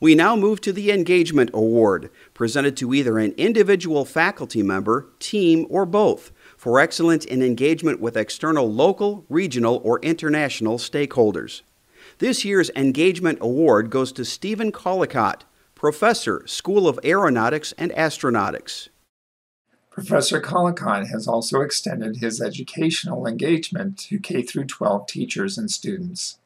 We now move to the Engagement Award, presented to either an individual faculty member, team, or both, for excellence in engagement with external local, regional, or international stakeholders. This year's Engagement Award goes to Steven Collicott, Professor, School of Aeronautics and Astronautics. Professor Collicott has also extended his educational engagement to K 12 teachers and students.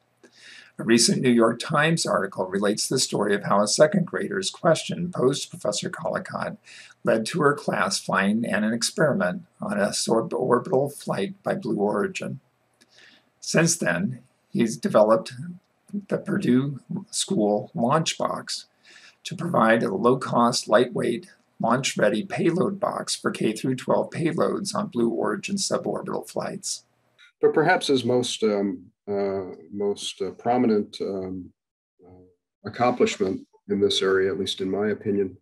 A recent New York Times article relates the story of how a second grader's question posed to Professor Collicott led to her class flying and an experiment on a suborbital flight by Blue Origin. Since then, he's developed the Purdue School Launch Box to provide a low-cost, lightweight, launch-ready payload box for K through 12 payloads on Blue Origin suborbital flights. But perhaps his most um, most uh, prominent um, uh, accomplishment in this area, at least in my opinion,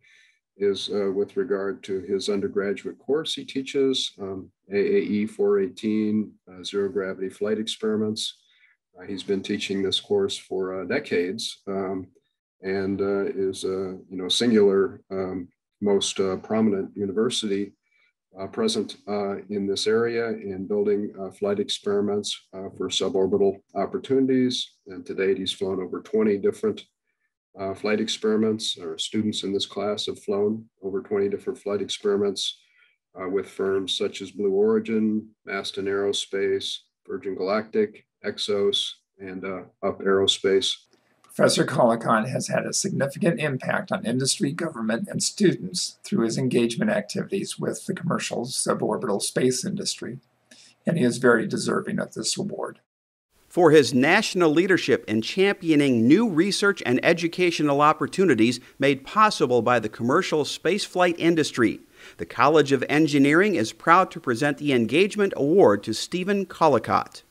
is uh, with regard to his undergraduate course. He teaches um, AAE 418, uh, zero gravity flight experiments. Uh, he's been teaching this course for decades um, and is a you know singular um, most prominent university uh, present uh, in this area in building uh, flight experiments uh, for suborbital opportunities. And to date, he's flown over 20 different uh, flight experiments. Our students in this class have flown over 20 different flight experiments uh, with firms such as Blue Origin, Masten Aerospace, Virgin Galactic, Exos, and Up Aerospace. Professor Collicott has had a significant impact on industry, government, and students through his engagement activities with the commercial suborbital space industry, and he is very deserving of this award. For his national leadership in championing new research and educational opportunities made possible by the commercial spaceflight industry, the College of Engineering is proud to present the Engagement Award to Steven Collicott.